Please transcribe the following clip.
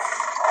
Oh.